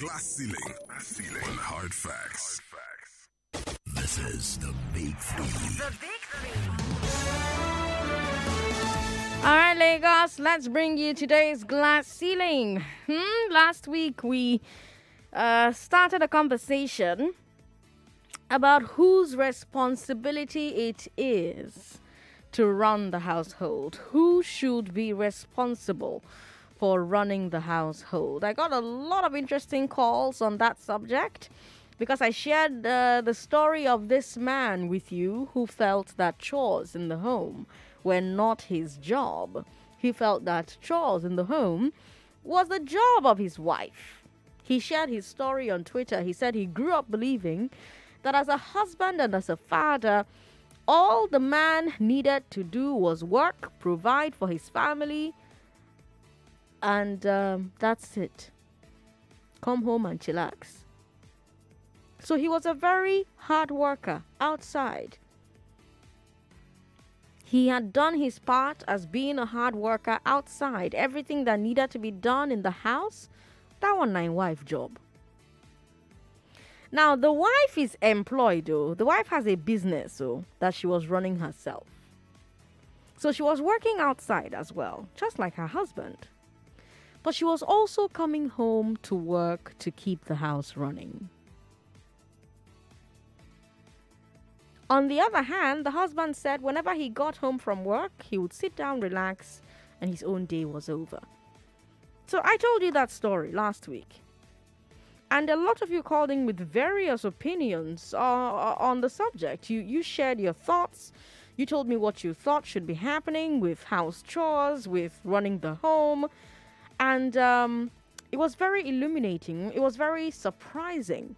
Glass ceiling. Glass ceiling. On hard facts. This is the big three. The Big Three. All right, Lagos, let's bring you today's glass ceiling. Hmm, last week we uh, started a conversation about whose responsibility it is to run the household. Who should be responsible for running the household? I got a lot of interesting calls on that subject because I shared uh, the story of this man with you who felt that chores in the home were not his job. He felt that chores in the home was the job of his wife. He shared his story on Twitter. He said he grew up believing that as a husband and as a father, all the man needed to do was work, provide for his family, and um, that's it. Come home and chillax. So he was a very hard worker outside. He had done his part as being a hard worker outside. Everything that needed to be done in the house, that one nine wife job. Now the wife is employed though. The wife has a business though that she was running herself. So she was working outside as well, just like her husband. But she was also coming home to work to keep the house running. On the other hand, the husband said whenever he got home from work, he would sit down, relax, and his own day was over. So I told you that story last week. And a lot of you called in with various opinions uh, on the subject. You, you shared your thoughts. You told me what you thought should be happening with house chores, with running the home. And um, it was very illuminating. It was very surprising.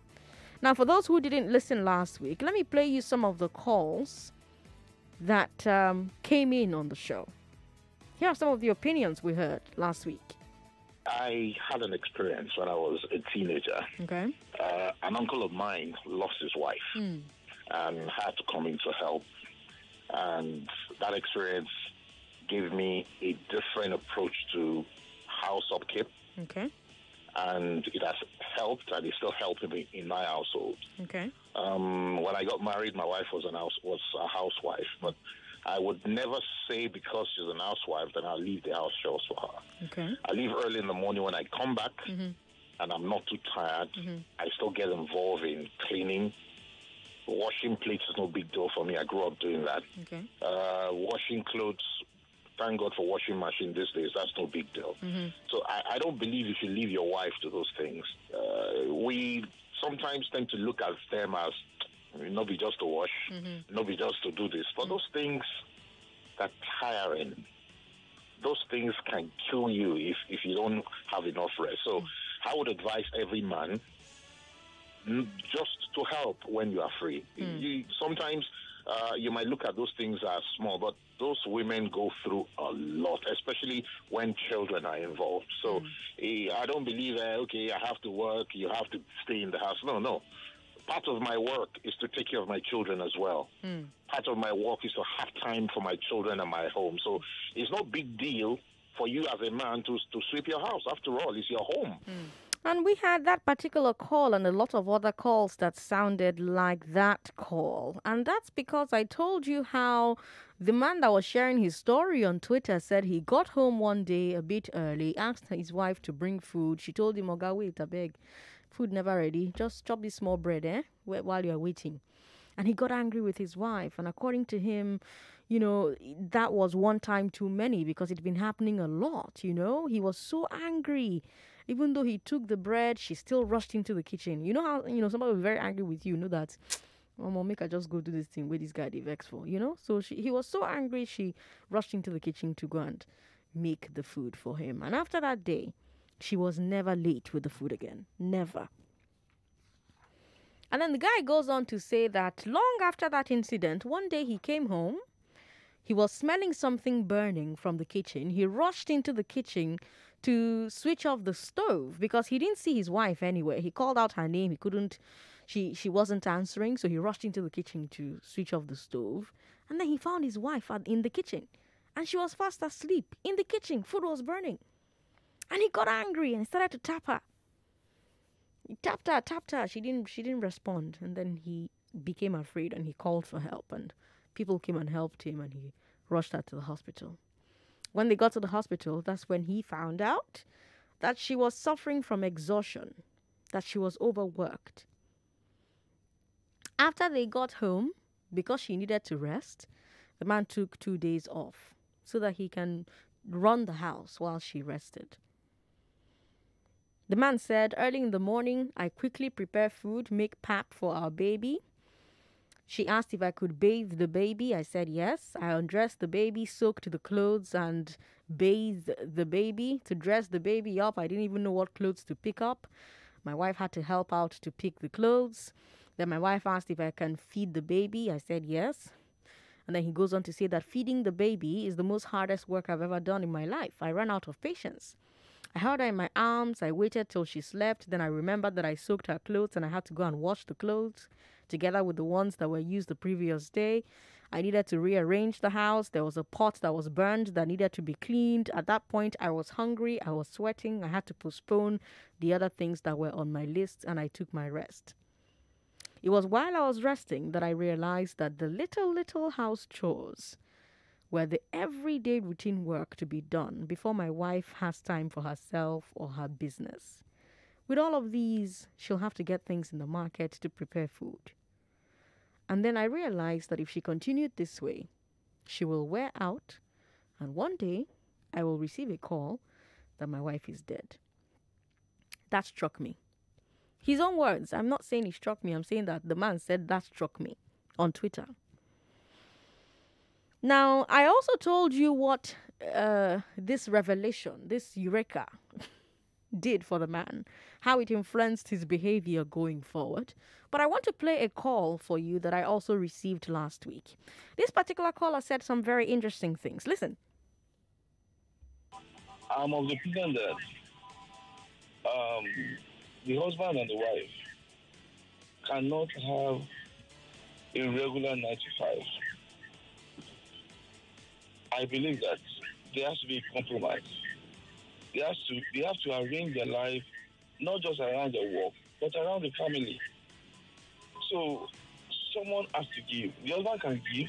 Now, for those who didn't listen last week, let me play you some of the calls that um, came in on the show. Here are some of the opinions we heard last week. I had an experience when I was a teenager. Okay. Uh, an uncle of mine lost his wife Mm. and had to come in to help. And that experience gave me a different approach to house upkeep. Okay. And it has helped, and it's still helping me in my household. Okay. Um, when I got married, my wife was an house was a housewife, but I would never say because she's an housewife that I'll leave the house chores for her. Okay. I leave early in the morning when I come back Mhm. and I'm not too tired. Mhm. I still get involved in cleaning. Washing plates is no big deal for me. I grew up doing that. Okay. Uh, washing clothes, thank God for washing machine these days. That's no big deal. Mhm. So I, I don't believe you should leave your wife to those things. Uh, we sometimes tend to look at them as not be just to wash, not be just to do this. But those things that tiring, those things can kill you if, if you don't have enough rest. So I would advise every man mm, just to help when you are free. You, sometimes uh, you might look at those things as small, but those women go through a lot, especially when children are involved. So eh, I don't believe, uh, okay, I have to work, you have to stay in the house. No, no. Part of my work is to take care of my children as well. Part of my work is to have time for my children and my home. So it's no big deal for you as a man to, to sweep your house. After all, it's your home. And we had that particular call and a lot of other calls that sounded like that call. And that's because I told you how the man that was sharing his story on Twitter said he got home one day a bit early, asked his wife to bring food. She told him, Oga, wait, I beg. Food never ready. Just chop this small bread, eh? While you're waiting. And he got angry with his wife. And according to him, you know, that was one time too many because it'd been happening a lot, you know? He was so angry. Even though he took the bread, she still rushed into the kitchen. You know how, you know, somebody very angry with you, know that, oh, Mama, make her just go do this thing where this guy they vex for, you know? So she, he was so angry, she rushed into the kitchen to go and make the food for him. And after that day, she was never late with the food again. Never. And then the guy goes on to say that long after that incident, one day he came home. He was smelling something burning from the kitchen. He rushed into the kitchen to switch off the stove because he didn't see his wife anywhere. He called out her name. He couldn't she she wasn't answering, so he rushed into the kitchen to switch off the stove. And then he found his wife in the kitchen. And she was fast asleep in the kitchen. Food was burning. And he got angry and started to tap her. He tapped her, tapped her. She didn't she didn't respond. And then he became afraid and he called for help and people came and helped him and he rushed her to the hospital. When they got to the hospital, that's when he found out that she was suffering from exhaustion, that she was overworked. After they got home, because she needed to rest, the man took two days off so that he can run the house while she rested. The man said, Early in the morning, I quickly prepare food, make pap for our baby. She asked if I could bathe the baby. I said yes. I undressed the baby, soaked the clothes, and bathed the baby. To dress the baby up, I didn't even know what clothes to pick up. My wife had to help out to pick the clothes. Then my wife asked if I can feed the baby. I said yes. And then he goes on to say that feeding the baby is the most hardest work I've ever done in my life. I ran out of patience. I held her in my arms. I waited till she slept. Then I remembered that I soaked her clothes and I had to go and wash the clothes together with the ones that were used the previous day. I needed to rearrange the house. There was a pot that was burned that needed to be cleaned. At that point, I was hungry. I was sweating. I had to postpone the other things that were on my list and I took my rest. It was while I was resting that I realized that the little, little house chores were the everyday routine work to be done before my wife has time for herself or her business. With all of these, she'll have to get things in the market to prepare food. And then I realized that if she continued this way, she will wear out, and one day I will receive a call that my wife is dead. That struck me. His own words. I'm not saying he struck me. I'm saying that the man said that struck me on Twitter. Now, I also told you what uh, this revelation, this eureka, did for the man, how it influenced his behavior going forward. But I want to play a call for you that I also received last week. This particular caller said some very interesting things. Listen. I'm of the opinion that um, the husband and the wife cannot have a regular 95. I believe that there has to be compromise. They have to they have to arrange their life not just around their work, but around the family. So someone has to give. The husband can give,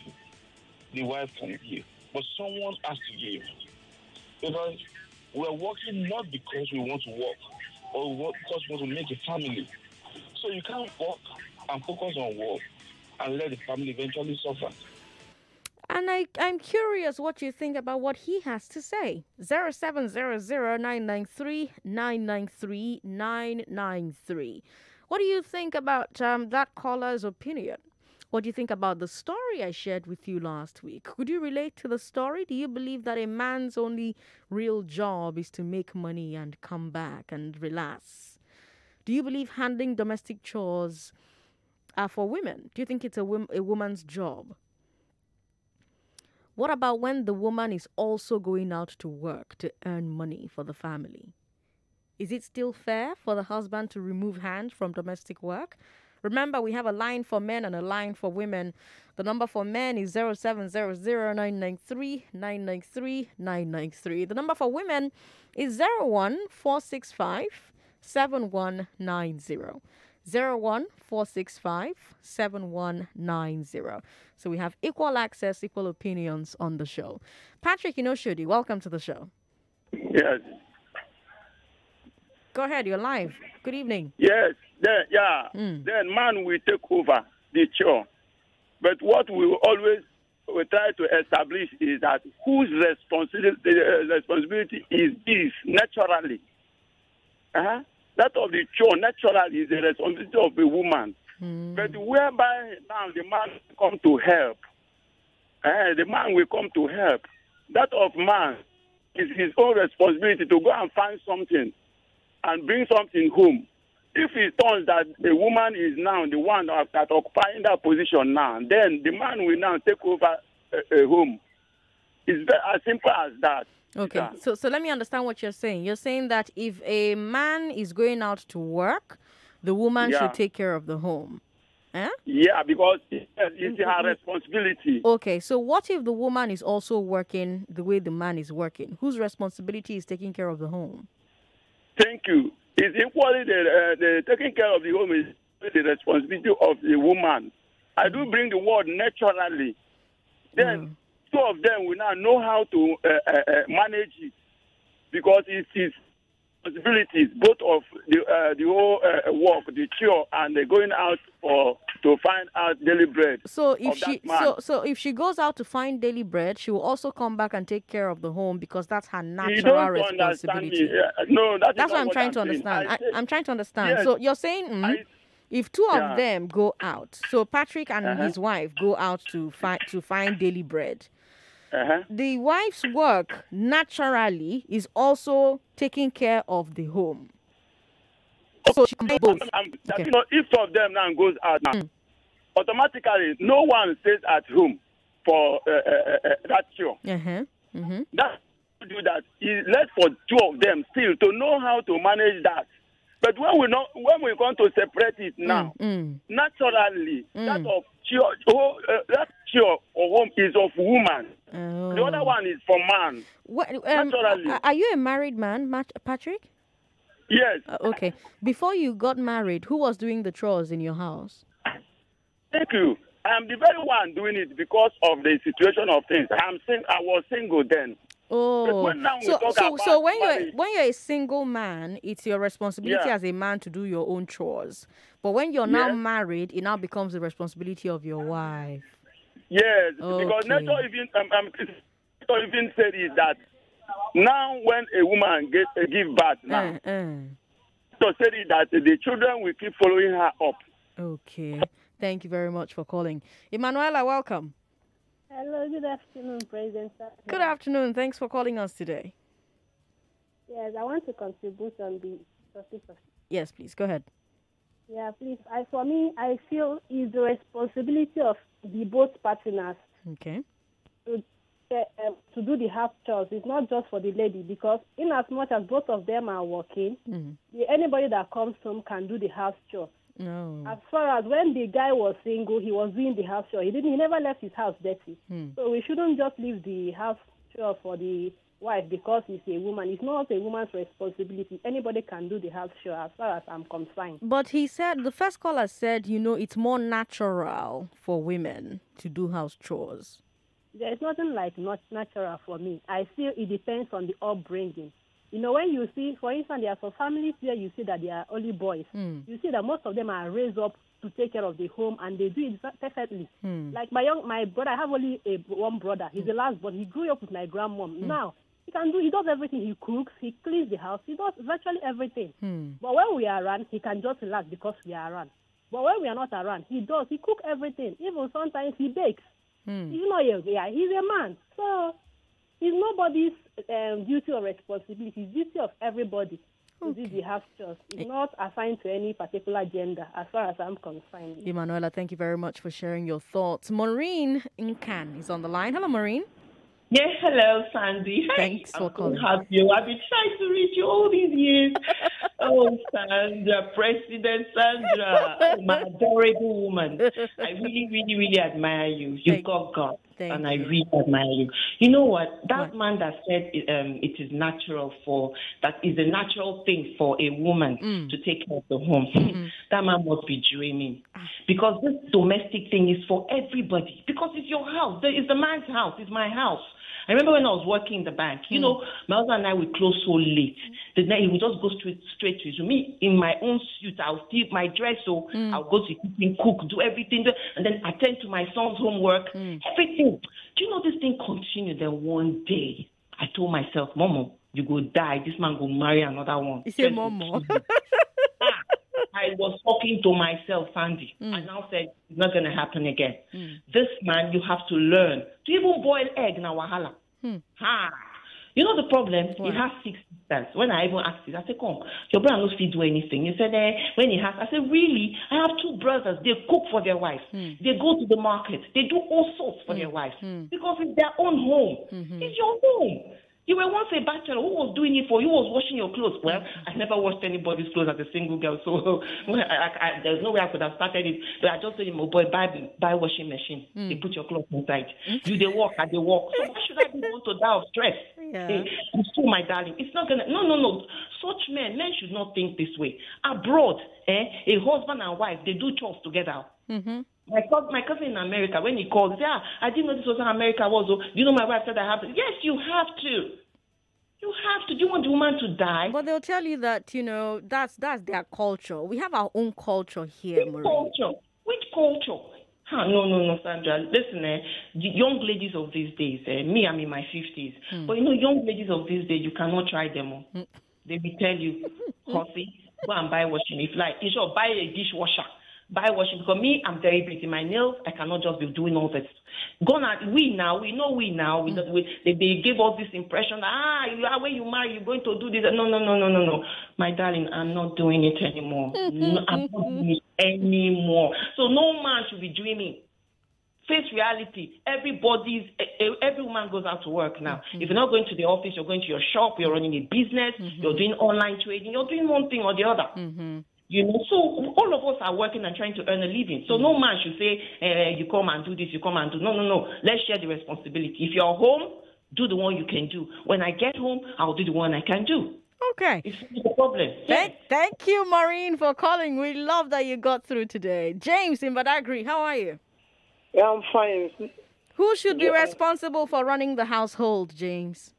the wife can give, but someone has to give. Because we're working not because we want to work, or because we want to make a family. So you can't work and focus on work and let the family eventually suffer. And I, I'm curious what you think about what he has to say. 0700-993-993-993. What do you think about um, that caller's opinion? What do you think about the story I shared with you last week? Could you relate to the story? Do you believe that a man's only real job is to make money and come back and relax? Do you believe handling domestic chores are for women? Do you think it's a, a woman's job? What about when the woman is also going out to work to earn money for the family? Is it still fair for the husband to remove hand from domestic work? Remember, we have a line for men and a line for women. The number for men is 0700-993-993-993. The number for women is 01465 7190. 01465 So we have equal access, equal opinions on the show. Patrick Inoshudi, welcome to the show. Yes. Go ahead, you're live. Good evening. Yes, then, yeah. Mm. Then man will take over the chore. But what we always we try to establish is that whose responsibility, uh, responsibility is this naturally. Uh-huh. That of the chore naturally is the responsibility of a woman. Mm. But whereby now the man come to help, uh, the man will come to help. That of man is his own responsibility to go and find something and bring something home. If it turns that the woman is now the one that, that occupying that position now, then the man will now take over a, a home. It's as simple as that. Okay, yeah. so so let me understand what you're saying. You're saying that if a man is going out to work, the woman yeah. should take care of the home. Eh? Yeah, because it's her responsibility. Okay, so what if the woman is also working the way the man is working? Whose responsibility is taking care of the home? Thank you. It's equally the, uh, the taking care of the home is the responsibility of the woman. I do bring the word naturally. Then two of them will now know how to uh, uh, uh, manage it because it is responsibilities both of the uh, the whole uh, work, the chore, and the going out for to find out daily bread. So if she so so if she goes out to find daily bread, she will also come back and take care of the home because that's her natural responsibility. Uh, no, that That's what I'm trying to saying. understand. I, I I'm trying to understand. So you're saying mm, if two Yeah. of them go out, so Patrick and Uh-huh. his wife go out to find to find daily bread. Uh-huh. The wife's work naturally is also taking care of the home. So she can both. Okay. you know, if of them now goes out now, Mm. automatically no one stays at home for uh, uh, uh, uh, that show. Uh-huh. Mm-hmm. That do that is left for two of them still to know how to manage that. But when we not when we're going to separate it now, Mm. naturally that Mm. of chore, oh, uh, that or home is of woman. Oh. The other one is for man. What, um, Naturally. are- you a married man, Patrick? Yes. Uh, okay. Before you got married, who was doing the chores in your house? Thank you. I'm the very one doing it because of the situation of things. I'm sing- I was single then. Oh, so so so when you're when you're a single man, it's your responsibility Yeah. as a man to do your own chores. But when you're now married, it now becomes the responsibility of your wife. Yes, because Okay. nature even um, um, nature even said is that now when a woman get uh, give birth now, Uh, uh. so said it that the children will keep following her up. Okay. Thank you very much for calling. Emanuela, welcome. Hello, good afternoon, President. Good afternoon. Thanks for calling us today. Yes, I want to contribute on the topic of. Yes, please. Go ahead. Yeah, please. I, for me, I feel it's the responsibility of the both partners Okay. to uh, to do the house chores. It's not just for the lady because, in as much as both of them are working, Mm. anybody that comes home can do the house chore. No. As far as when the guy was single, he was doing the house chore. He didn't. He never left his house dirty. Hmm. So we shouldn't just leave the house chore for the wife because he's a woman. It's not a woman's responsibility. Anybody can do the house chore, as far as I'm concerned. But he said the first caller said, you know, it's more natural for women to do house chores. There is nothing like not natural for me. I feel it depends on the upbringing. You know, when you see, for instance, there are some families where you see that they are only boys. Mm. You see that most of them are raised up to take care of the home, and they do it perfectly. Mm. Like my young, my brother, I have only a, one brother. He's the last born. He grew up with my grandmom. Now he can do. He does everything. He cooks. He cleans the house. He does virtually everything. Hmm. But when we are around, he can just relax because we are around. But when we are not around, he does. He cook everything. Even sometimes he bakes. Hmm. He's not a yeah, he's a man. So it's nobody's um, duty or responsibility. It's duty of everybody do the house chores. It's not assigned to any particular gender, as far as I'm concerned. Emanuela, thank you very much for sharing your thoughts. Maureen Incan is on the line. Hello, Maureen. Yeah, hello, Sandy. Hey, Thanks for I'm calling. Happy. you. I've been trying to reach you all these years. oh, Sandra, President Sandra, oh, my adorable woman. I really, really, really admire you. You've Thank- got God, thank and I really admire you. You know what? That What? man that said um, it is natural for that is a natural thing for a woman Mm. to take care of the home. Mm-hmm. That man must be dreaming, Ah. because this domestic thing is for everybody. Because it's your house. It's the man's house. It's my house. I remember when I was working in the bank, you hmm. know, my husband and I would close so late. The night he would just go straight straight to his room. Me in my own suit, I'll steal my dress, so hmm. I'll go to kitchen, cook, do everything, and then attend to my son's homework, hmm. everything. Do you know this thing continued? Then one day, I told myself, Momo, you go die. This man go marry another one. Say Just Momo. kill you." Ah, I was talking to myself, Sandy. Mm. I now said, it's not going to happen again. Mm. This man, you have to learn to even boil egg na wahala. Hmm. Ha. You know the problem? He has six sisters. When I even asked him, I said, come, your brother knows feed do anything. He said, eh, when he has, I said, really? I have two brothers. They cook for their wives. Hmm. They go to the market. They do all sorts for hmm. their wives. Because it's their own home. Mm-hmm. It's your home. You were once a bachelor. Who was doing it for you? Who was washing your clothes? Well, I never washed anybody's clothes as a single girl, so well, I, I, there's no way I could have started it. But I just told him, oh boy, buy buy washing machine. They put your clothes inside. You they walk and they walk. So why should I be want to die of stress? Yeah. Eh, So, my darling, it's not gonna. No, no, no. Such men, men should not think this way. Abroad, eh, a husband and wife, they do chores together. Mm-hmm. My cousin, my cousin in America, when he called, he said, ah, I didn't know this was how America was. Oh, do you know my wife said I have to? Yes, you have to. You have to. Do you want the woman to die? But they'll tell you that you know that's that's their culture. We have our own culture here, Which Marie. culture? Which culture? Huh, no, no, no, Sandra. Listen, eh, the young ladies of these days, eh, me, I'm in my 50s. But you know, young ladies of these days, you cannot try them. oh. They will tell you, Hussy, go and buy washing. If like, in short, buy a dishwasher. Buy washing. Because me, I'm very busy. My nails, I cannot just be doing all this. Gone at, we now, we know we now. We, we, they, they give us this impression that, ah, you are when you marry, you're going to do this. No, no, no, no, no, no. My darling, I'm not doing it anymore. no, I'm not doing it anymore. So no man should be dreaming face reality. Everybody's every woman goes out to work now. Mm-hmm. If you're not going to the office, you're going to your shop, you're running a business, mm-hmm. you're doing online trading, you're doing one thing or the other. Mm-hmm. You know, so all of us are working and trying to earn a living. So no man should say, eh, "You come and do this, you come and do." No, no, no. Let's share the responsibility. If you're home, do the one you can do. When I get home, I'll do the one I can do. Okay. It's not a problem. Thank, thank you, Maureen, for calling. We love that you got through today. James in Badagry, how are you? Yeah, I'm fine. Who should be Yeah. responsible for running the household, James?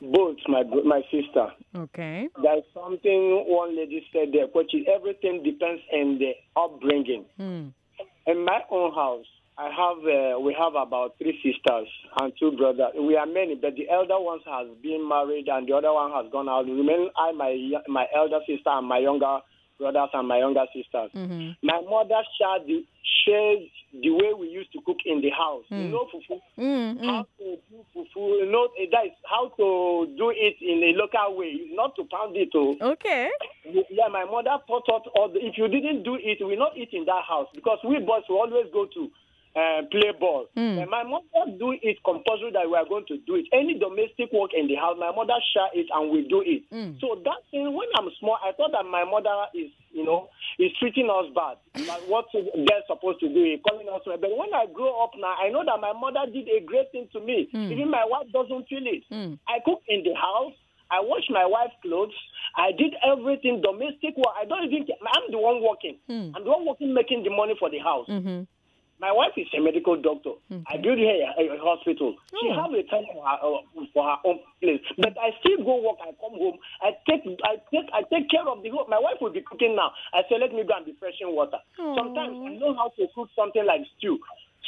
Both my my sister. Okay. There's something one lady said there, which is everything depends on the upbringing. Hmm. In my own house, I have uh, we have about three sisters and two brothers. We are many, but the elder ones has been married and the other one has gone out. Remain I, my my elder sister, and my younger brothers and my younger sisters. My mother shared the shares the way we used to cook in the house. You know, fufu. Mm, How to do fufu? You know, eh, that is how to do it in a local way, not to pound it. Oh. Okay. Yeah, my mother taught us all. The, if you didn't do it, we not eat in that house because we boys will always go to uh, play ball. Hmm. And my mother do it compulsory that we are going to do it. Any domestic work in the house, my mother share it and we do it. Hmm. So that thing, when I'm small, I thought that my mother is, you know, is treating us bad. But what they're supposed to do is calling us. bad. But when I grow up now, I know that my mother did a great thing to me. Hmm. Even my wife doesn't feel it. I cook in the house. I wash my wife's clothes. I did everything domestic work. I don't even. I'm the one working. I'm the one working, making the money for the house. Mm-hmm. My wife is a medical doctor. I built her a, a hospital. She have a time for her, uh, for her own place. But I still go work. I come home. I take I take I take care of the home. My wife will be cooking now. I say let me go and be freshening water. Sometimes I know how to cook something like stew,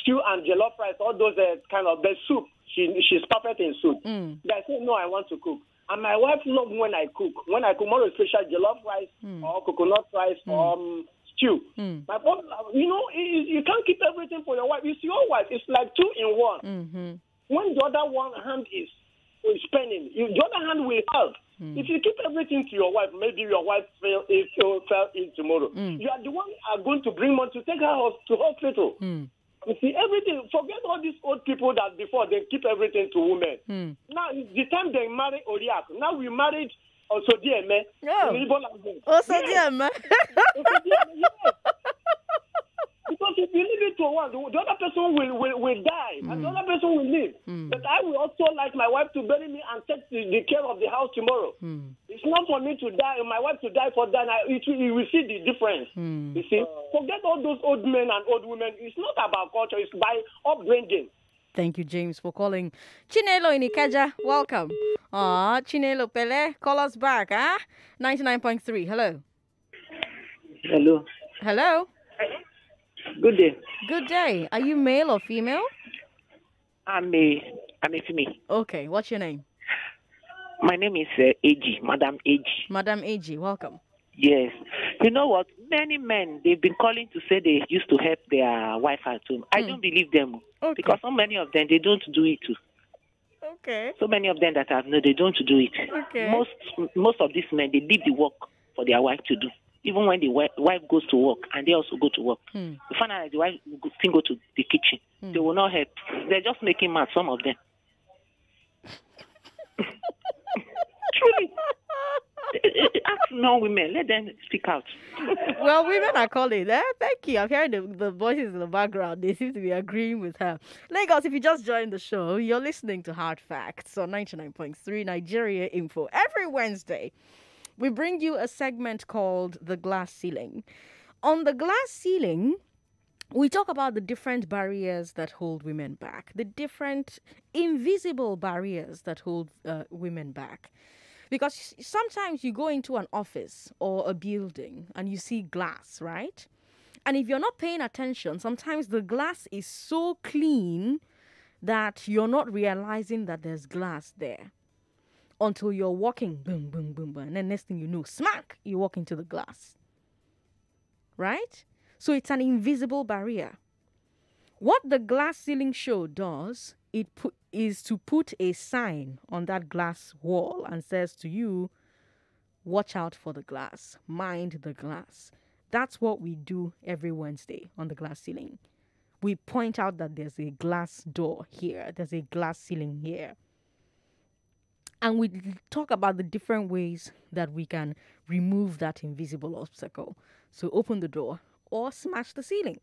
stew and jollof rice. All those uh, kind of the soup. She she's perfect in soup. But I say no, I want to cook. And my wife love when I cook. When I cook, more especially jollof rice or coconut rice or um, stew. Hmm. My mom, you know, you, you can't keep everything for your wife. It's your wife. It's like two in one. Mm-hmm. When the other one hand is, is spending, you, the other hand will help. Hmm. If you keep everything to your wife, maybe your wife fell ill, fell, fell ill tomorrow. Hmm. You are the one are going to bring money to take her to hospital. You see, everything, forget all these old people that before they keep everything to women. Now, it's the time they marry Oriak, now we married also DMA. Oh. Also, yeah, man. Because if you leave it to one, the the other person will, will, will die and the hmm. other person will live. Hmm. But I will also like my wife to bury me and take the, the care of the house tomorrow. Hmm. It's not for me to die, and my wife to die for that. I- It, you will see the difference. You see? Forget all those old men and old women. It's not about culture, it's by upbringing. Thank you, James, for calling. Chinelo in Ikeja, welcome. Ah, Chinelo Pele, call us back, huh? 99.3, hello. Hello. Hello. Good day. Good day. Are you male or female? I'm a I'm a female. Okay, what's your name? My name is uh, AG, Madam AG. Madam AG, welcome. Yes. You know what? Many men they've been calling to say they used to help their wife at home. I don't believe them Okay. because so many of them they don't do it too. Okay. So many of them that I've known they don't do it. Okay. Most most of these men they leave the work for their wife to do. Even when the wife goes to work and they also go to work, Hmm. you find out that the wife will go- still go to the kitchen. They will not help. They're just making mad. Some of them. Truly, Ask non-women. Let them speak out. well, women are calling. Eh? Thank you. I'm hearing the, the voices in the background. They seem to be agreeing with her. Lagos, if you just joined the show, you're listening to Hard Facts on 99.3 Nigeria Info. Every Wednesday, we bring you a segment called The Glass Ceiling. On The Glass Ceiling, we talk about the different barriers that hold women back, the different invisible barriers that hold uh, women back. Because sometimes you go into an office or a building and you see glass, right? And if you're not paying attention, sometimes the glass is so clean that you're not realizing that there's glass there until you're walking, boom, boom, boom, boom. And then next thing you know, smack, you walk into the glass. Right? So it's an invisible barrier. What the glass ceiling show does, it put, is to put a sign on that glass wall and says to you, watch out for the glass, mind the glass. That's what we do every Wednesday on the glass ceiling. We point out that there's a glass door here, there's a glass ceiling here. And we talk about the different ways that we can remove that invisible obstacle. So open the door, or smash the ceiling.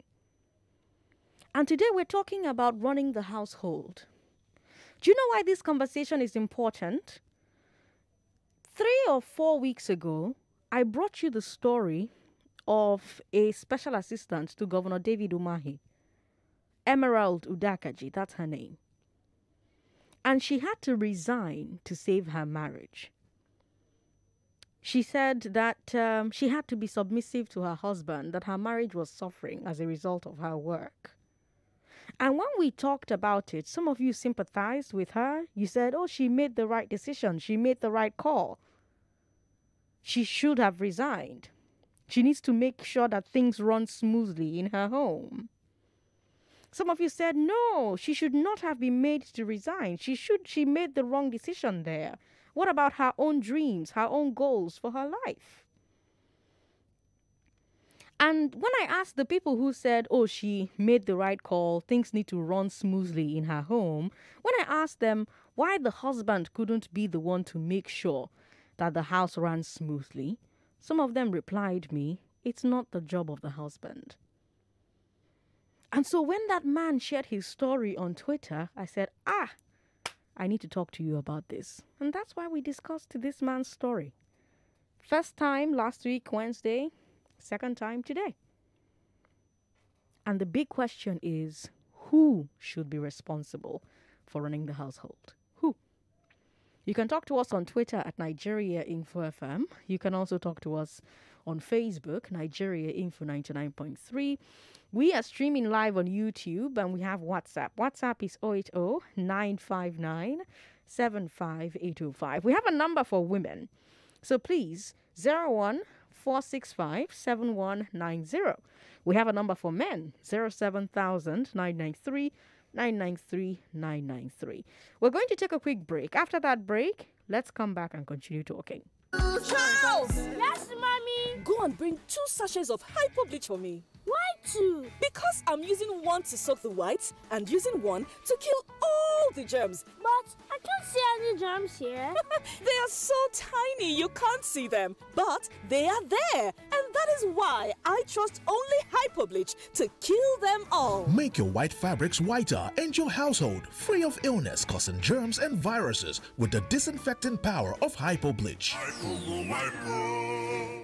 And today we're talking about running the household. Do you know why this conversation is important? Three or four weeks ago, I brought you the story of a special assistant to Governor David Umahi, Emerald Udakaji, that's her name. And she had to resign to save her marriage she said that um, she had to be submissive to her husband, that her marriage was suffering as a result of her work. And when we talked about it, some of you sympathized with her. You said, oh, she made the right decision, she made the right call. She should have resigned. She needs to make sure that things run smoothly in her home. Some of you said, no, she should not have been made to resign. She should, she made the wrong decision there. What about her own dreams, her own goals for her life? And when I asked the people who said, oh, she made the right call, things need to run smoothly in her home, when I asked them why the husband couldn't be the one to make sure that the house ran smoothly, some of them replied me, it's not the job of the husband. And so when that man shared his story on Twitter, I said, ah, I need to talk to you about this. And that's why we discussed this man's story. First time last week, Wednesday, second time today. And the big question is who should be responsible for running the household? Who? You can talk to us on Twitter at Nigeria Info FM. You can also talk to us on Facebook, Nigeria Info 99.3. We are streaming live on YouTube and we have WhatsApp. WhatsApp is 080 959 75805. We have a number for women. So please, 01 465 7190. We have a number for men, 07000 993 993 993. We're going to take a quick break. After that break, let's come back and continue talking. Charles! Yes, mommy? Go and bring two sachets of hypo bleach for me. Why two? Because I'm using one to soak the whites and using one to kill all the germs. But I can't see any germs here. they are so tiny you can't see them. But they are there. And that is why I trust only Hypobleach to kill them all. Make your white fabrics whiter and your household free of illness causing germs and viruses with the disinfecting power of Hypobleach. Hypo, hypo.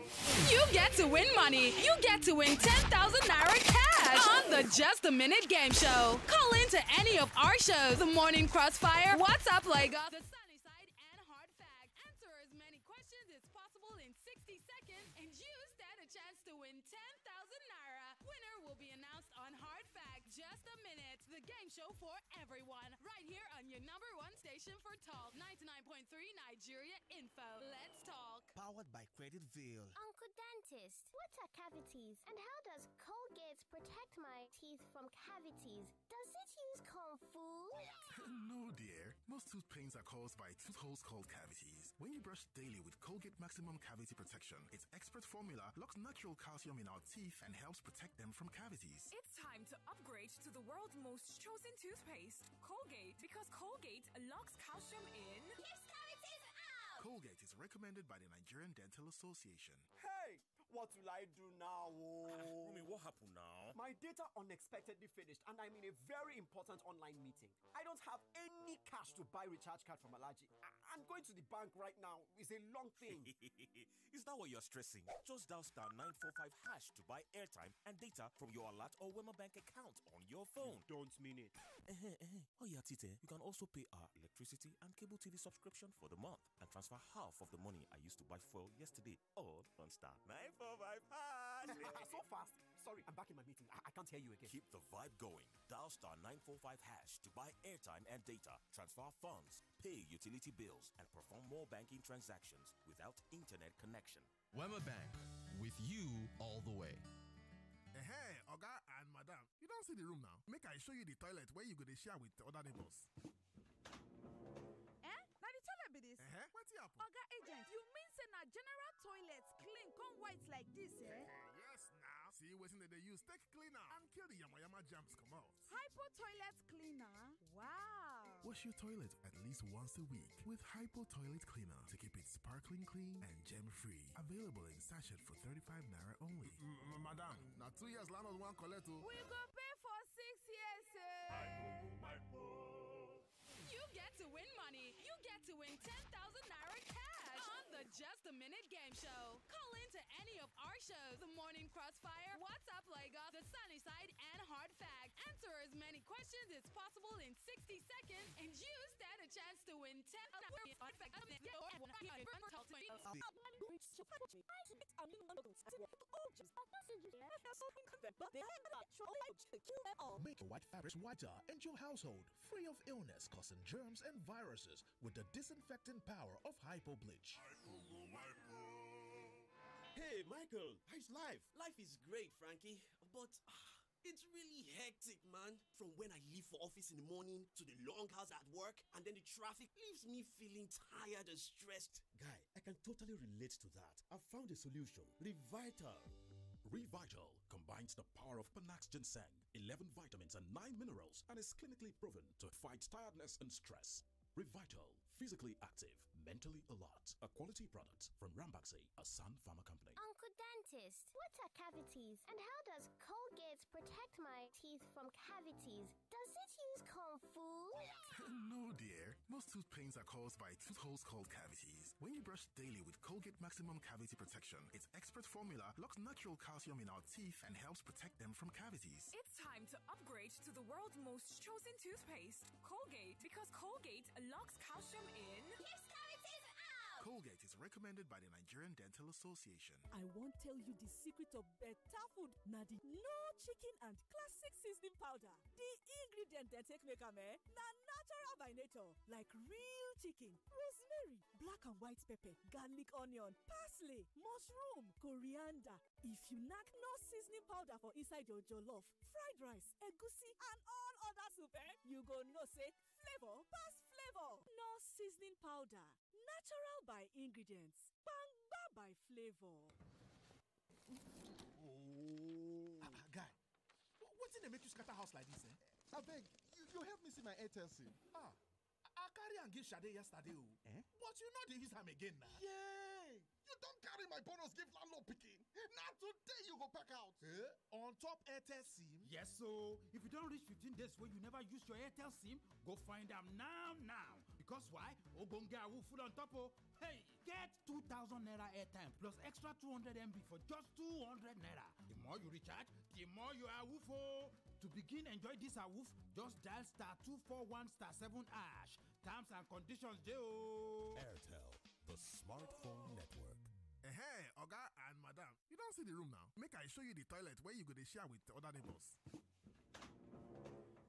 You get to win money. You get to win 10,000 Naira cash on the Just a Minute Game Show. Call in to any of our shows The Morning Crossfire, WhatsApp Lagos, Powered by Creditville. Uncle Dentist, what are cavities? And how does Colgate protect my teeth from cavities? Does it use Kung Fu? no, dear. Most tooth pains are caused by tooth holes called cavities. When you brush daily with Colgate Maximum Cavity Protection, its expert formula locks natural calcium in our teeth and helps protect them from cavities. It's time to upgrade to the world's most chosen toothpaste, Colgate, because Colgate locks calcium in. Keeps cavities out! Colgate is recommended by the Nigerian Dental Association. Hey, what will I do now? Ah, oh? Rumi, what happened now? My data unexpectedly finished and I'm in a very important online meeting. I don't have any cash to buy recharge card from Alaji. Am going to the bank right now. is a long thing. Is that what you're stressing? Just dial star 945 hash to buy airtime and data from your ALAT or Wema Bank account on your phone. don't mean it. Oh yeah, Tite, you can also pay our electricity and cable TV subscription for the month and transfer half of the money I used to buy fuel yesterday all on star 945 hash. so fast. Sorry, I'm back in my meeting. I, I can't hear you again. Keep the vibe going. Dial star 945 hash to buy airtime and data, transfer funds, pay utility bills, and perform more banking transactions without internet connection. Wema Bank, with you all the way. Hey, Oga and Madam, you don't see the room now. Make I show you the toilet where you go to share with the other neighbors. Eh? Na the toilet be this? Uh-huh. Wetin happen? Oga agent, you mean say na general toilets clean come white like this, eh? Yes, now. See wetin dem dey use take clean am and kill the yamayama germs comot. Hypo toilet cleaner? Wow. Wash your toilet at least once a week with Hypo Toilet Cleaner to keep it sparkling clean and gem-free. Available in sachet for 35 naira only. madam, na two years landlord wan collect o. We go pay for six years, eh? You get to win money. You get to win 10,000 Naira cash on the Just a Minute Game Show. Call into any of our shows The Morning Crossfire, What's Up Lagos, The Sunny Side, and Hard Fact. Answer as many questions as possible in 60 seconds, and a chance to win 10 Make your white fabrics whiter and your household free of illness causing germs and viruses with the disinfecting power of Hypo Bleach. Hey, Michael, how's life? Life is great, Frankie, but ah, it's really hectic, man. From when I leave for office in the morning to the long hours at work, and then the traffic leaves me feeling tired and stressed. Guy, I can totally relate to that. I've found a solution. Revital. Revital combines the power of Panax ginseng, 11 vitamins and 9 minerals, and is clinically proven to fight tiredness and stress. Revital, physically active, mentally alert. A quality product from Ranbaxy, a Sun Pharma company. Uncle Dentist, what are cavities? And how does Colgate protect my teeth from cavities? Does it use Kung Fu? no, dear. Most tooth pains are caused by tooth holes called cavities. When you brush daily with Colgate Maximum Cavity Protection, its expert formula locks natural calcium in our teeth and helps protect them from cavities. It's time to upgrade to the world's most chosen toothpaste, Colgate, because Colgate locks calcium in. Keeps cavities out! Colgate is recommended by the Nigerian Dental Association. I won't tell you the secret of better food. Na the no chicken and classic seasoning powder. The ingredient they take make am eh, na natural by nature, like real chicken, rosemary, black and white pepper, garlic onion, parsley, mushroom, coriander. If you knack no seasoning powder for inside your jollof, fried rice, egusi and all other soup eh, you go know say flavor pass flavor. No seasoning powder. Natural by ingredients. Bangba by flavor. Oh. Ah, ah, guy, wetin dey make you scatter house like this? Eh? abeg you you help me see my airtel sim. Ah, I carry am give Sade yesterday o. Eh? But you no dey use am again na. don carry my bonus give landlord pikin na today you go pack out. Eh? On top airtel sim? Yes, so if you don't reach 15 days where you never use your Airtel SIM, go find them now, now. Because why? Ogonga will full on top. Oh, hey, get 2000 naira airtime plus extra 200 MB for just 200 naira. The more you recharge, the more you are woofo. To begin enjoy this awoof, just dial star 241 star 7 ash. Terms and conditions, Joe. Airtel, the smartphone network. Oga and Madam, you don't see the room now. Make I show you the toilet where you go to share with the other neighbors.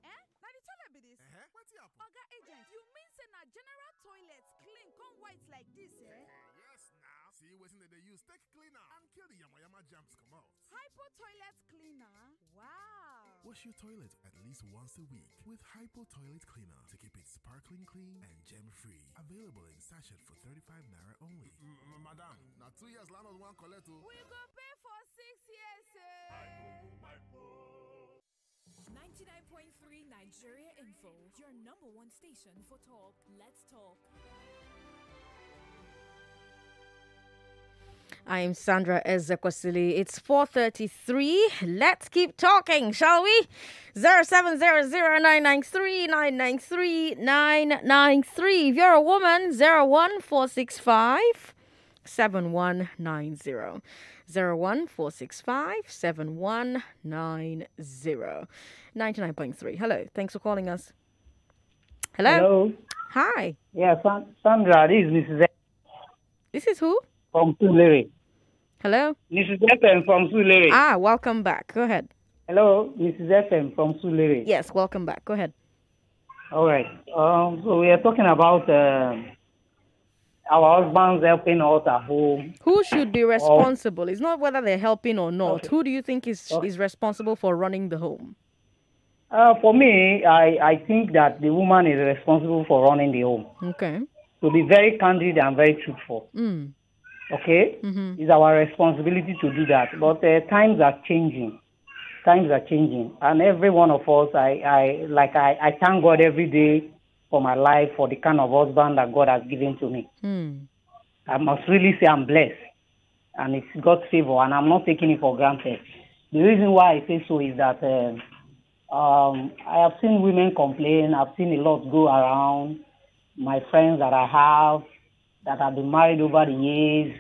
Eh? Na toilet be this? Uh-huh. Wetin happen? Oga agent, you mean say na general toilets clean come white like this, eh? yes, now. See wetin dem dey use take clean am and kill the yamayama germs comot. Hypo toilet cleaner? Wow. Wash your toilet at least once a week with Hypo Toilet Cleaner to keep it sparkling clean and gem-free. Available in sachet for 35 naira only. madam, na two years landlord wan collect o. We go pay for six years, eh? 99.3 Nigeria Info, your number one station for talk. Let's talk. I'm Sandra Ezekwesili. It's 4:33. Let's keep talking, shall we? 0700993993993. If you're a woman, 01465 7190. 01465 7190. 99.3. Hello. Thanks for calling us. Hello. Hello. Hi. Yeah, San- Sandra, this is Mrs. This is who? From Surulere. Hello. Mrs. FM from Surulere. Ah, welcome back. Go ahead. Hello, Mrs. FM from Surulere. Yes, welcome back. Go ahead. All right. Um, so we are talking about um our husbands helping us at home. Who should be responsible? It's not whether they're helping or not. Who do you think is is responsible for running the home? Uh, for me, I, I think that the woman is responsible for running the home. Okay. To be very candid and very truthful. Mm. Okay? Mhm. It's our responsibility to do that. But uh, times are changing. Times are changing. And every one of us, I, I like I, I thank God every day for my life, for the kind of husband that God has given to me. Mm. I must really say I'm blessed. And it's God's favor, and I'm not taking it for granted. The reason why I say so is that um um, I have seen women complain. I've seen a lot go around. My friends that I have that have been married over the years,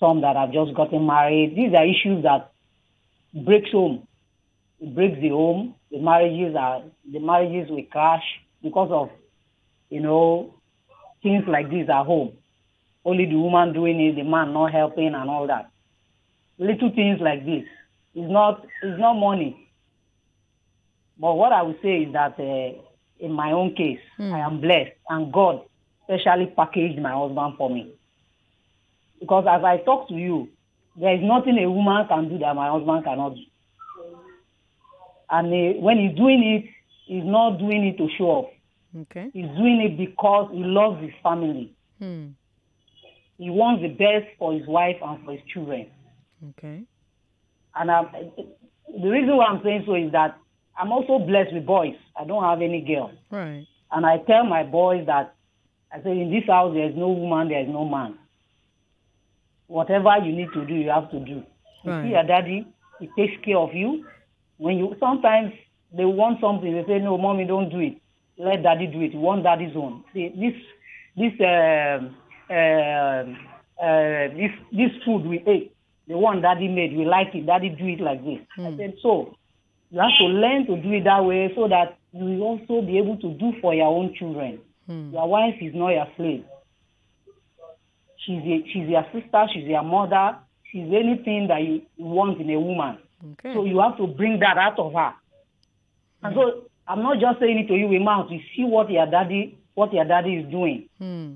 some that have just gotten married. These are issues that breaks home. It breaks the home. The marriages are the marriages will crash because of you know things like this at home. Only the woman doing it, the man not helping and all that. Little things like this. It's not it's not money. But what I would say is that uh, in my own case, I am blessed and God specially packaged my husband for me. Because as I talk to you, there is nothing a woman can do that my husband cannot do. And uh, when he's doing it, he's not doing it to show off. Okay. He's doing it because he loves his family. Hmm. He wants the best for his wife and for his children. Okay. And um, the reason why I'm saying so is that I'm also blessed with boys. I don't have any girls. Right. And I tell my boys that I say in this house there is no woman, there is no man. Whatever you need to do, you have to do. You Right. see your daddy, he takes care of you. When you sometimes they want something, they say, No, mommy, don't do it. Let daddy do it. You want daddy's own. See, this this um um uh, this this food we ate, the one daddy made, we like it, daddy do it like this. I said, so you have to learn to do it that way so that you will also be able to do for your own children. Your wife is not your slave. She's a, she's your sister, she's your mother, she's anything that you want in a woman. Okay. So you have to bring that out of her. And so I'm not just saying it to you with mouth. You see what your daddy what your daddy is doing. Hmm.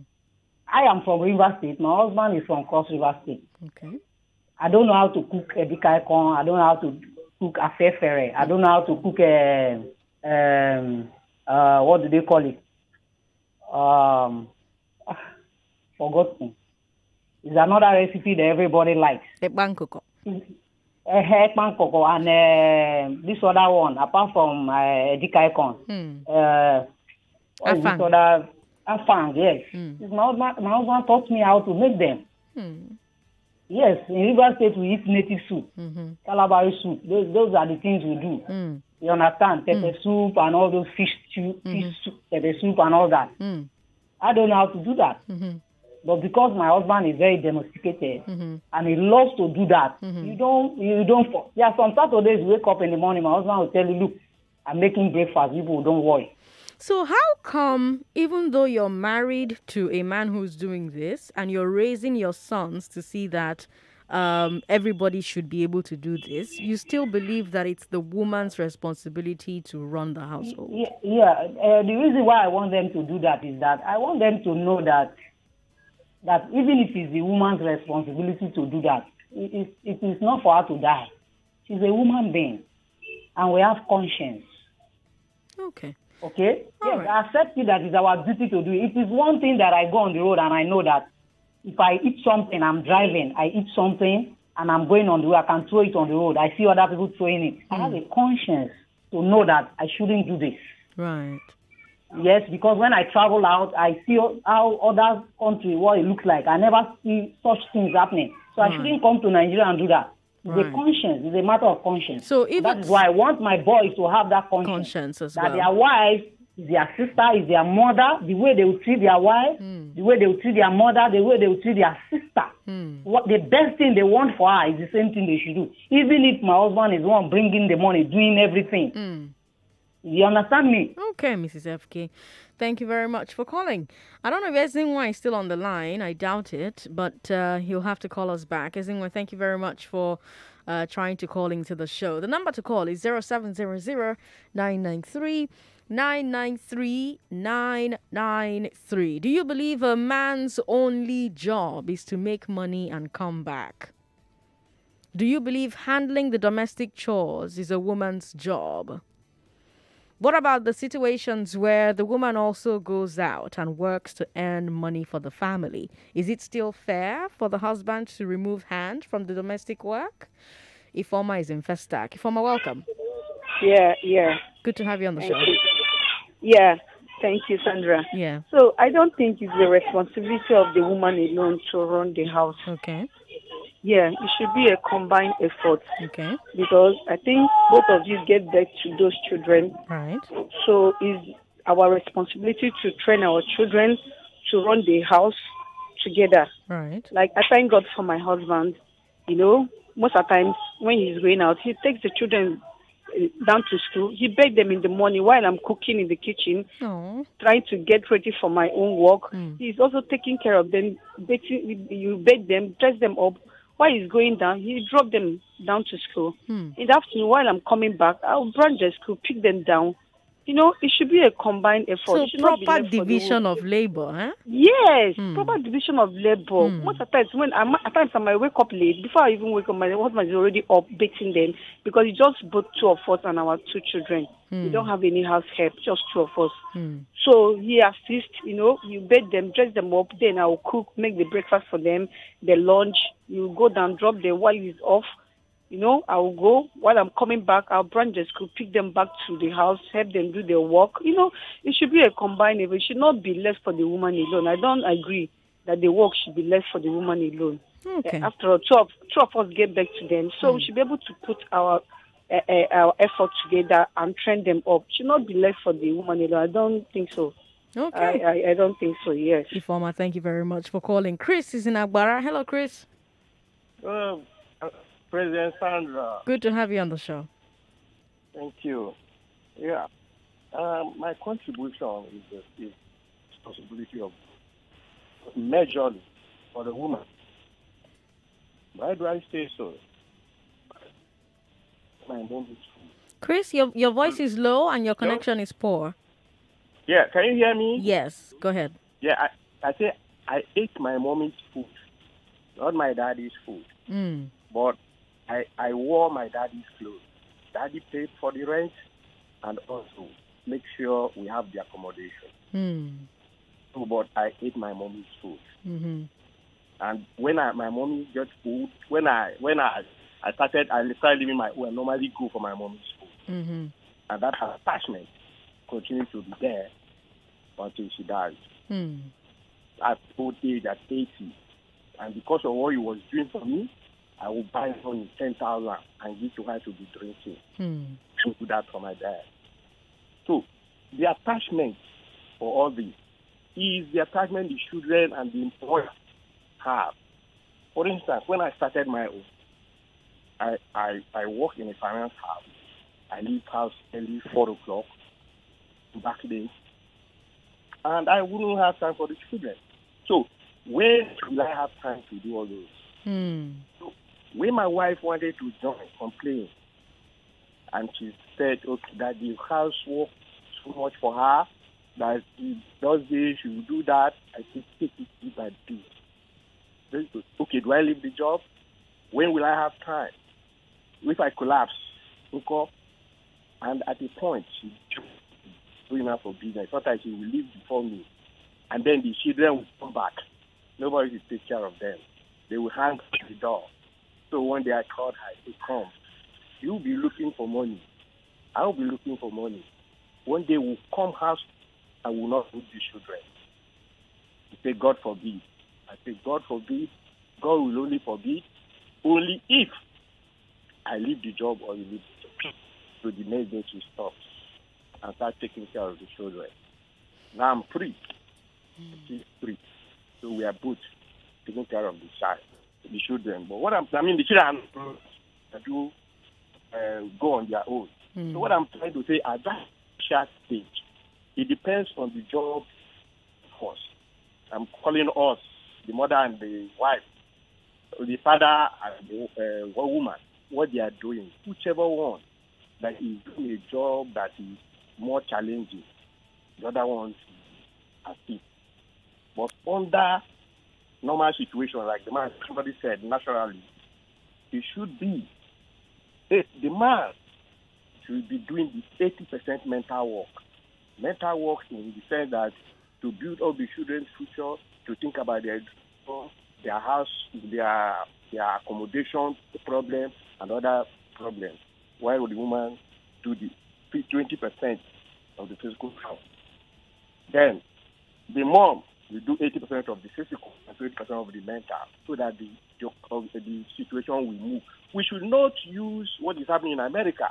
I am from River State. My husband is from Cross River State. Okay. I don't know how to cook edikang ikong. I don't know how to cook a afefere. I don't know how to cook a, um uh what do they call it? Um forgotten. It's another recipe that everybody likes. Ekpankoko. Uh, pankoko and uh, this other one apart from uh, edika corn. Hmm. Uh, what is this Afang. other afang? Yes. It's My husband, my husband taught me how to make them. Hmm. Yes, in River State we eat native soup, Mm-hmm. Calabari soup. Those those are the things we do. Hmm. You understand? Pepper soup and all those fish stew, fish soup, pepper soup and all that. Hmm. I don't know how to do that. Mm-hmm. But because my husband is very domesticated Mm-hmm. and he loves to do that, Mhm. you don't you don't. for- There are some Saturdays you wake up in the morning, my husband will tell you, look, I'm making breakfast. People don't worry. So how come even though you're married to a man who's doing this and you're raising your sons to see that um, everybody should be able to do this, you still believe that it's the woman's responsibility to run the household? Yeah, yeah. Uh, the reason why I want them to do that is that I want them to know that that even if it's the woman's responsibility to do that, it is, it is not for her to die. She's a human being, and we have conscience. Okay. Okay? yes, I accept it that it's our duty to do it. It is one thing that I go on the road and I know that if I eat something, I'm driving, I eat something and I'm going on the road, I can throw it on the road. I see other people throwing it. I have a conscience to know that I shouldn't do this. Right. Yes, because when I travel out, I see how other country what it looks like. I never see such things happening. So I shouldn't come to Nigeria and do that. It's Right. a conscience. It's a matter of conscience. So if that it's- is why I want my boys to have that conscience. Conscience as that well. their wife is their sister, is their mother, the way they will treat their wife, Hmm. the way they will treat their mother, the way they will treat their sister. What the best thing they want for her is the same thing they should do. Even if my husband is the one bringing the money, doing everything. You understand me? Okay, Mrs. FK. Thank you very much for calling. I don't know if Ezingwa is still on the line. I doubt it, but uh, he'll have to call us back. Ezingwa, thank you very much for uh, trying to call into the show. The number to call is 0700 993 993 993. Do you believe a man's only job is to make money and come back? Do you believe handling the domestic chores is a woman's job? What about the situations where the woman also goes out and works to earn money for the family? Is it still fair for the husband to remove hand from the domestic work? Ifeoma is in Festac. Ifeoma, welcome. Yeah, yeah. Good to have you on the Thank show. you. Yeah, thank you, Sandra. Yeah. So I don't think it's the responsibility of the woman alone to run the house. Okay. Yeah, it should be a combined effort. Okay. Because I think both of you get back to those children. Right. So it's our responsibility to train our children to run the house together. Right. Like I thank God for my husband. You know, most of the times when he's going out, he takes the children down to school. He bake them in the morning while I'm cooking in the kitchen, Oh. trying to get ready for my own work. He's also taking care of them. Baking, you bake them, dress them up. While he's going down, he drop them down to school. Hmm. In the afternoon, while I'm coming back, I'll branch the school, pick them down. You know, it should be a combined effort. So It should not be proper left for the division of labor, huh? Yes, Hmm. proper division of labor. Most of the times when I'm, at times I might wake up late before I even wake up, my husband is already up baking them because it's just both two of us and our two children. We Hmm. don't have any house help, just two of us. Hmm. So he assists, you know, you bake them, dress them up, then I'll cook, make the breakfast for them, the lunch. You go down, drop them while he's off. You know, I will go while I'm coming back. I'll branch the school, pick them back to the house, help them do their work. You know, it should be a combined effort. It should not be left for the woman alone. I don't agree that the work should be left for the woman alone. Okay. Uh, After all, two of, two of us get back to them, so we should be able to put our uh, uh, our effort together and train them up. It should not be left for the woman alone. I don't think so. Okay. I, I, I don't think so. Yes. Ifeoma, thank you very much for calling. Chris is in Agbara. Hello, Chris. Um, President Sandra, Good to have you on the show. thank you. Yeah, um, my contribution is the is responsibility of majorly for the woman. Why do I say so? My mom is Chris, your, your voice is low and your connection is poor. Yeah, can you hear me? Yes, go ahead. Yeah, I, I say I ate my mommy's food, not my daddy's food. Mm. But I, I wore my daddy's clothes. Daddy paid for the rent and also make sure we have the accommodation. Mm. So, but I ate my mommy's food. Mm-hmm. And when I, my mommy got food, when I when I I started I started living my way, I normally go for my mommy's food. Mm-hmm. And that attachment continued to be there until she died. Mm. At old age at 80. And because of what he was doing for me, I will buy only 10,000 and give to her to be drinking. Mm. To do that for my dad. So the attachment for all this is the attachment the children and the employer have. For instance, when I started my own, I, I, I work in a finance house. I leave house early, 4 o'clock, back then. And I wouldn't have time for the children. So when will I have time to do all those? Mm. When my wife wanted to join, complain, and she said, okay, that the housework too much for her, that she does this, she will do that. I said, take it bit by bit. Okay, do I leave the job? When will I have time? If I collapse, okay? And at a point, she doing her for business. Sometimes she will leave before me. And then the children will come back. Nobody will take care of them. They will hang at the door. So one day I called her, I said, come. You'll be looking for money. I'll be looking for money. One day we'll come house I will not feed the children. He said, God forbid. I said, God forbid. God will only forbid, only if I leave the job or you leave the job. So the next day to stop and start taking care of the children. Now I'm free. Hmm. She's free. So we are both taking care of the child, the children. But what I'm, I mean, the children do uh, go on their own. So what I'm trying to say at that short stage, it depends on the job force. I'm calling us, the mother and the wife, the father and the uh, woman, what they are doing, whichever one that is doing a job that is more challenging, the other one assist. But under normal situation, like the man somebody said, naturally, it should be if the man should be doing the 80% mental work. Mental work in the sense that to build up the children's future, to think about their their house, their their accommodation problem, and other problems. Why would the woman do the 20% of the physical house. Then the mom will do 80% of the physical and 20% of the mental, so that the the, the situation will move. We should not use what is happening in America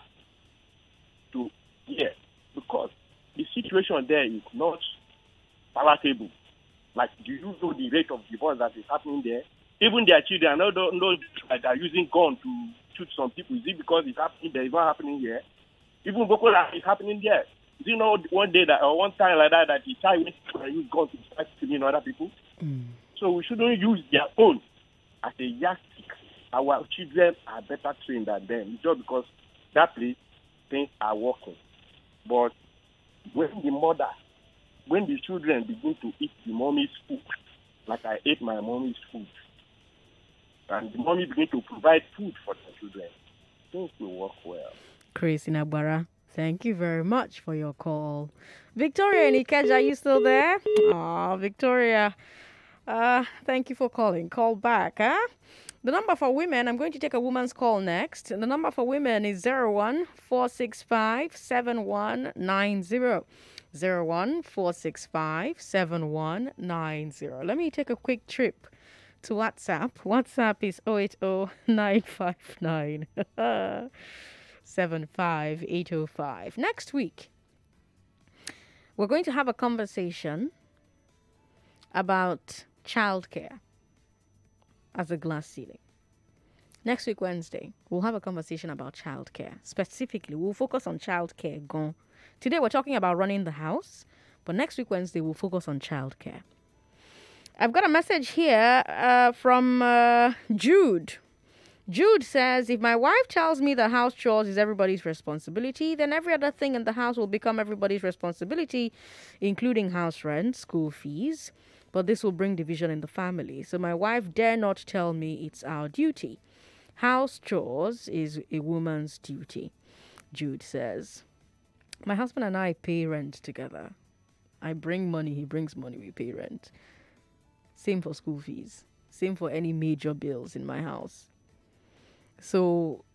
to here because the situation there is not palatable. Like, do you know the rate of divorce that is happening there? Even their children, I don't know that are using gun to shoot some people. Is it because it's happening there? It's not happening here. Even Boko Haram is happening there. Do you know one day that or one time like that that the child went to use gun to start killing other people? Hmm. So we shouldn't use their own as a yardstick. Our children are better trained than them just because that place things are working. But when the mother, when the children begin to eat the mommy's food, like I ate my mommy's food, and the mommy begin to provide food for the children, things will work well. Chris in Agbara, thank you very much for your call. Victoria and Ikeja, are you still there? Aw, Victoria. Uh, thank you for calling. Call back, huh? The number for women, I'm going to take a woman's call next. The number for women is 01 465 7190. 01 465 7190. Let me take a quick trip to WhatsApp. WhatsApp is 080 959 75805. Next week, we're going to have a conversation about childcare as a glass ceiling. Next week, Wednesday, we'll have a conversation about childcare. Specifically, we'll focus on childcare. Gone. Today, we're talking about running the house, but next week, Wednesday, we'll focus on childcare. I've got a message here uh, from uh, Jude. Jude says, If my wife tells me the house chores is everybody's responsibility, then every other thing in the house will become everybody's responsibility, including house rent, school fees. But this will bring division in the family. So my wife dare not tell me it's our duty. House chores is a woman's duty, Jude says. My husband and I pay rent together. I bring money, he brings money, we pay rent. Same for school fees. Same for any major bills in my house. So,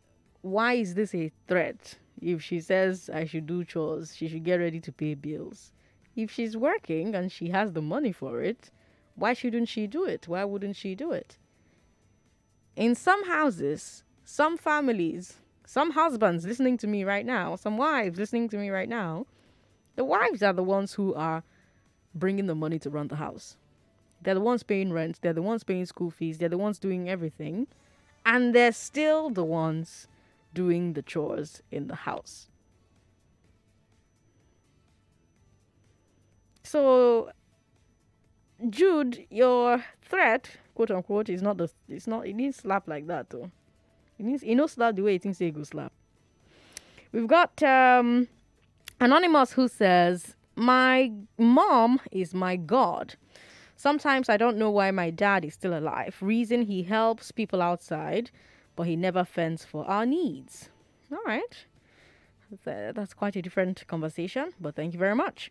why is this a threat? If she says I should do chores, she should get ready to pay bills. If she's working and she has the money for it, why shouldn't she do it? Why wouldn't she do it? In some houses, some families, some husbands listening to me right now, some wives listening to me right now, the wives are the ones who are bringing the money to run the house. They're the ones paying rent, they're the ones paying school fees, they're the ones doing everything, and they're still the ones doing the chores in the house. So, Jude, your threat, quote unquote, is not the it's not it needs slap like that though. It needs you know slap the way it thinks they go slap. We've got um Anonymous who says, My mom is my God. Sometimes I don't know why my dad is still alive. Reason he helps people outside, but he never fends for our needs. All right. That's quite a different conversation, but thank you very much.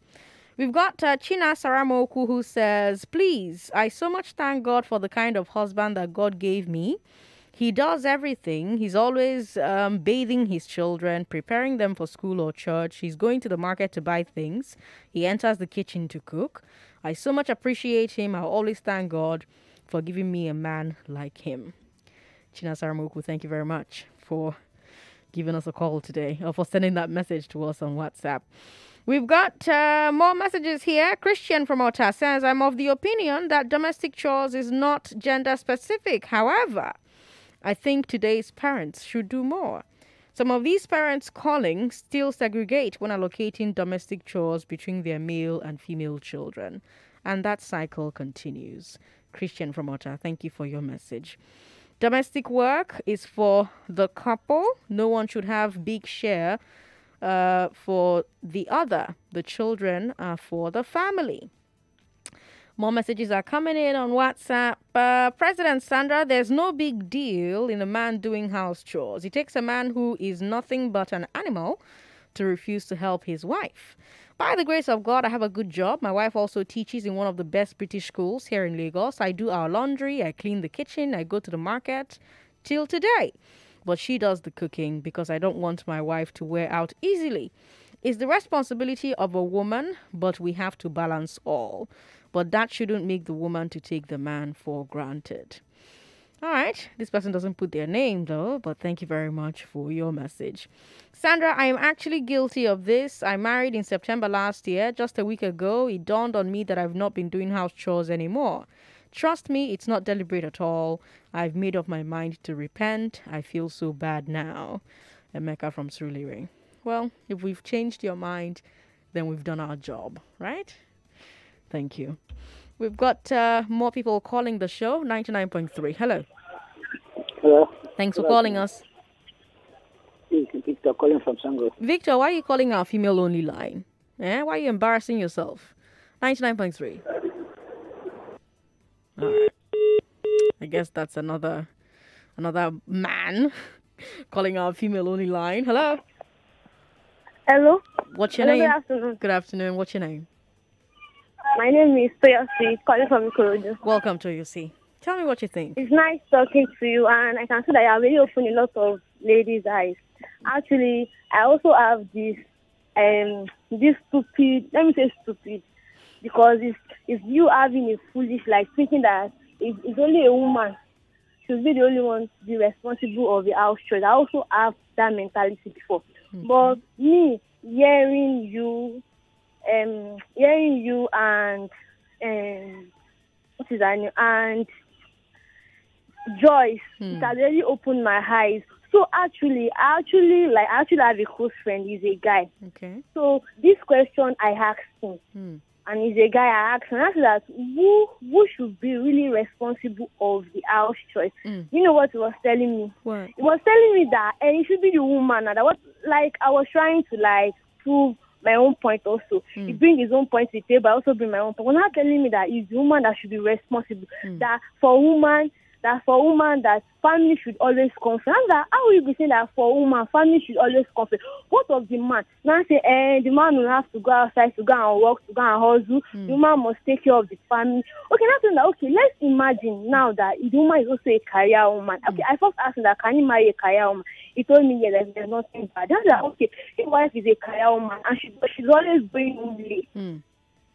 We've got uh, China Saramoku who says, Please, I so much thank God for the kind of husband that God gave me. He does everything. He's always um, bathing his children, preparing them for school or church. He's going to the market to buy things. He enters the kitchen to cook. I so much appreciate him. I always thank God for giving me a man like him. China Saramoku, thank you very much for giving us a call today or for sending that message to us on WhatsApp. We've got uh, more messages here. Christian from Ota says, I'm of the opinion that domestic chores is not gender specific. However, I think today's parents should do more. Some of these parents calling still segregate when allocating domestic chores between their male and female children. And that cycle continues. Christian from Ota, thank you for your message. Domestic work is for the couple. No one should have big share uh, for the other. The children are for the family. More messages are coming in on WhatsApp. Uh, President Sandra, there's no big deal in a man doing house chores. It takes a man who is nothing but an animal to refuse to help his wife. By the grace of God, I have a good job. My wife also teaches in one of the best British schools here in Lagos. I do our laundry, I clean the kitchen, I go to the market till today. But she does the cooking because I don't want my wife to wear out easily. It's the responsibility of a woman, but we have to balance all. But that shouldn't make the woman to take the man for granted. All right, this person doesn't put their name though, but thank you very much for your message. Sandra, I am actually guilty of this. I married in September last year. Just a week ago, it dawned on me that I've not been doing house chores anymore. Trust me, it's not deliberate at all. I've made up my mind to repent. I feel so bad now. Emeka from Surulere. Well, if we've changed your mind, then we've done our job, right? Thank you. We've got uh, more people calling the show. 99.3. Hello. Hello. Thanks for calling us. Victor calling from Sango. Victor, why are you calling our female only line? Eh? Why are you embarrassing yourself? 99.3. All right. I guess that's another another man calling our female only line. Hello. Hello. What's your Hello, name? Good afternoon. Good afternoon. What's your name? My name is Toyosi, calling from Ikorodu. Welcome to UC. Tell me what you think. It's nice talking to you, and I can see that you have really opened a lot of ladies' eyes. Actually, I also have this, um, this stupid. Let me say stupid, because it's it's you having a foolish like thinking that it's, it's only a woman should be the only one to be responsible of the house chores. I also have that mentality before, but me hearing you, um, hearing you and um, what is that name? and Joyce, it has really opened my eyes. So actually, I actually like I actually have a close friend. He's a guy. Okay. So this question I asked him, Hmm. and he's a guy. I asked him, I that who who should be really responsible of the house choice. Mm. You know what he was telling me? What? He was telling me that and it should be the woman. And I was like, I was trying to like prove my own point also. He hmm. bring his own point to the table. I also bring my own point. When not telling me that it's woman that should be responsible. Hmm. That for woman, that for woman, that family should always come first. That how will you be saying that for woman, family should always come first? What of the man? Now say, eh, the man will have to go outside to go and work, to go and hustle. Hmm. The woman must take care of the family. Okay, now saying that okay, let's imagine now that the woman is also a career woman. Hmm. Okay, I first asked him that can you marry a career woman? He told me yeah, there's, nothing bad. That's like okay, his wife is a career woman and she she's always bringing late hmm.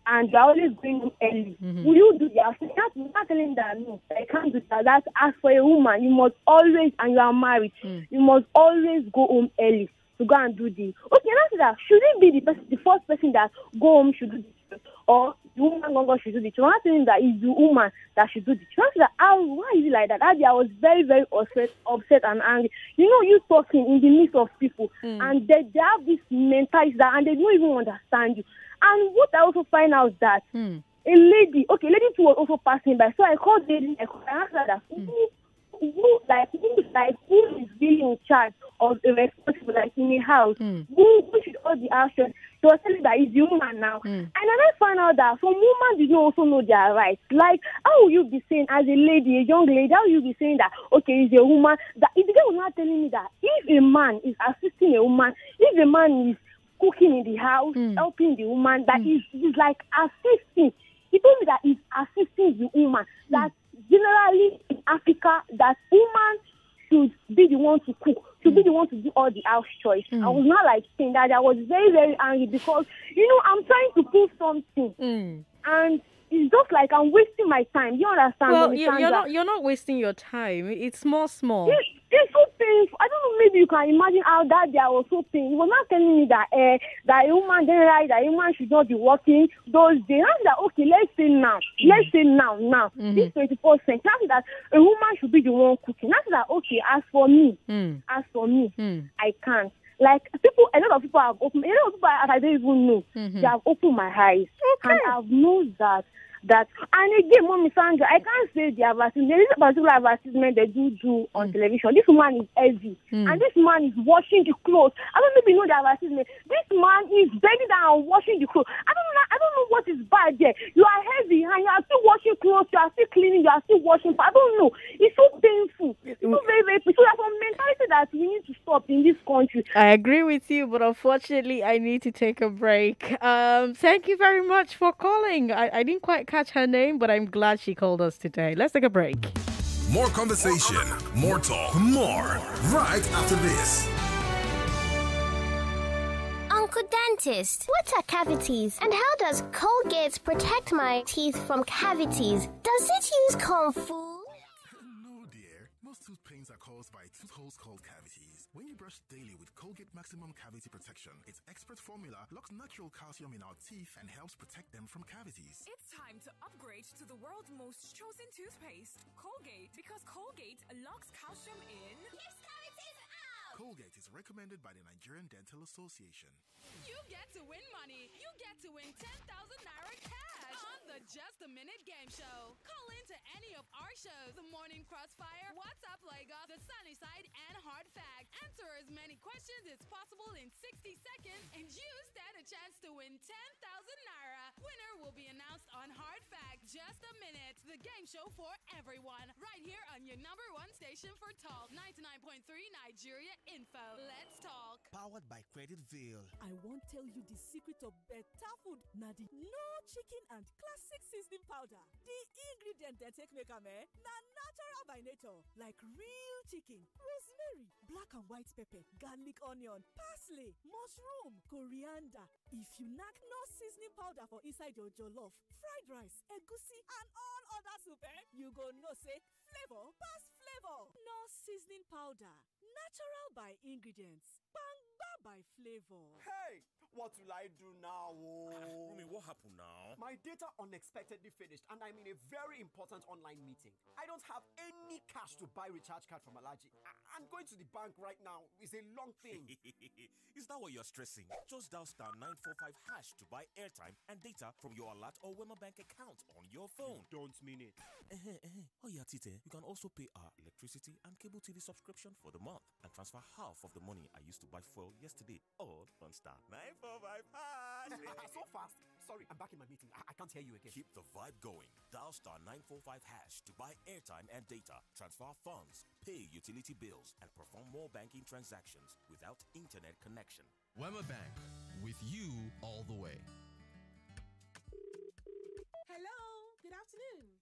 And you're always going home early. Will you do that? That's not telling that no, I can't do that. That's as for a woman, you must always and you are married, mm. you must always go home early to go and do this. Okay, now that should it be the person, the first person that go home should do this, or the woman go should do this? You're not saying that it's the woman that should do this. You say that how why is it like that? That day I was very very upset, upset and angry. You know, you talking in the midst of people, hmm. and they, they have this mentality that, and they don't even understand you. And what I also find out is that hmm. a lady, okay, lady too was also passing by. So I called the lady, I asked her that who, who, like, who, like, who is really in charge of the responsible, like, in the house? Hmm. Who, who should all the actions? She was telling me that it's the woman now. Hmm. And then I found out that some women did not also know their rights. Like, how will you be saying, as a lady, a young lady, how will you be saying that, okay, it's a woman? That if the guy was not telling me that if a man is assisting a woman, if a man is cooking in the house, hmm. helping the woman, that is is like assisting. He told me that he's assisting the woman. That generally in Africa, that woman should be the one to cook, should be hmm. the one to do all the house chores. I hmm. was not like saying that. I was very, very angry because, you know, I'm trying to prove something. Hmm. And it's just like I'm wasting my time. You understand? Well, you- you're not you're not wasting your time. It's small, small. It's, it's so painful. I don't know. Maybe you can imagine how that day I was so painful. He was not telling me that uh, that a woman generally that a woman should not be working those days. Now that okay, let's say now, let's say now, now this twenty four cent. Now that a woman should be the one cooking. Now that okay, as for me, Mm. as for me, Mm. I can't. Like people, a lot of people have opened. A lot of people I, I don't even know. Mhm. They have opened my eyes, and I've known that that. And again, mommy Sandra, I can't say the advertisement. There is a particular advertisement they do do on television. This man is heavy, Mm. and this man is washing the clothes. I don't maybe know the advertisement. This man is bending down and washing the clothes. I don't know. I don't know what is bad there. You are heavy, and you are still washing clothes. You are still cleaning. You are still washing. I don't know. It's so painful. It's so very very painful. So there's some mentality that we need to stop in this country. I agree with you, but unfortunately, I need to take a break. Um, thank you very much for calling. I, I didn't quite catch her name, but I'm glad she called us today. Let's take a break. More conversation, more talk, more right after this. Uncle Dentist, what are cavities? And how does Colgate protect my teeth from cavities? Does it use Kung Fu? No, dear. Most tooth pains are caused by tooth holes called cavities. When you brush daily with Colgate Maximum Cavity Protection, its expert formula locks natural calcium in our teeth and helps protect them from cavities. It's time to upgrade to the world's most chosen toothpaste, Colgate, because Colgate locks calcium in. Colgate is recommended by the Nigerian Dental Association. You get to win money. You get to win 10,000 Naira cash on the Just a Minute Game Show. Call in to any of our shows The Morning Crossfire, What's Up Lagos, The Sunny Side, and Hard Fact. Answer as many movement questions as possible in 60 seconds, and you stand a chance to win 10,000 Naira. Winner will be announced on Hard Fact Just a Minute, the game show for everyone. Right here on your number one station for talk 99.3 Nigeria Info. Let's talk. Powered by Creditville. I won't tell you the secret of better food. Na the no chicken and classic seasoning powder. The ingredient they take make am eh, na natural by nature. Like real chicken, rosemary, black and white pepper, garlic onion, parsley, mushroom, coriander. If you knack no seasoning powder for inside your jollof, fried rice, egusi and all other soup eh, you go know say flavor pass flavor. No seasoning powder. Natural by ingredients. Bangba by flavor. Hey, what will I do now? Oh? Ah, Rumi, what happened now? My data unexpectedly finished and I'm in a very important online meeting. I don't have any cash to buy recharge card from Alaji. I- I'm going to the bank right now. It's a long thing. Is that what you're stressing? Just dial star 945 hash to buy airtime and data from your ALAT or Wema Bank account on your phone. Don't mean it. Oh yeah, Tite. You can also pay our electricity and cable TV subscription for the month and transfer half of the money I used to buy fuel yesterday. All on star 945 hash. so fast. Sorry, I'm back in my meeting. I, I can't hear you again. Keep the vibe going. Dial star 945 hash to buy airtime and data, transfer funds, pay utility bills, and perform more banking transactions without internet connection. Wema Bank, with you all the way. Hello, good afternoon.